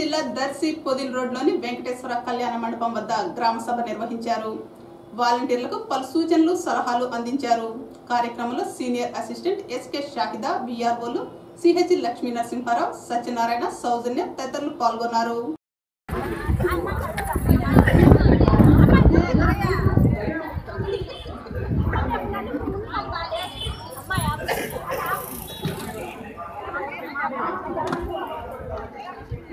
జిల్లా దర్శి పొదిల్ రోడ్లోని వెంకటేశ్వర కళ్యాణ మండపం వద్ద గ్రామ సభ నిర్వహించారు. వాలంటీర్లకు పలు సూచనలు సలహాలు అందించారు. కార్యక్రమంలో సీనియర్ అసిస్టెంట్ ఎస్కే షాహిదా విఆర్ఓలు సిహెచ్ లక్ష్మీ నరసింహారావు సత్యనారాయణ సౌజన్య తదితరులు పాల్గొన్నారు.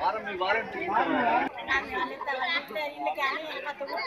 వారం ఈ వారం వీళ్ళకి వెళ్ళిపోతుంది